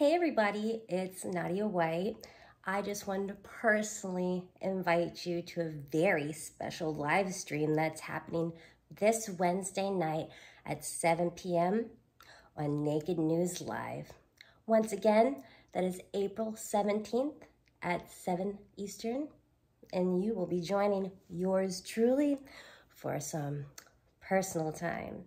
Hey everybody, it's Nadia White. I just wanted to personally invite you to a very special live stream that's happening this Wednesday night at 7 p.m. on Naked News Live. Once again, that is April 17th at 7 Eastern, and you will be joining yours truly for some personal time.